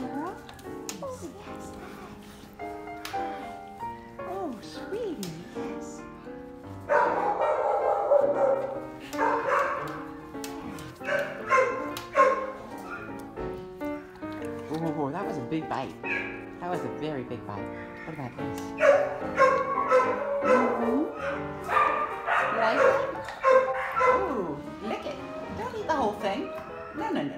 Oh, yes. Oh, sweetie. Yes. Whoa, that was a big bite. That was a very big bite. What about this? Mm -hmm. Like it? Ooh, lick it. Don't eat the whole thing. No, no, no.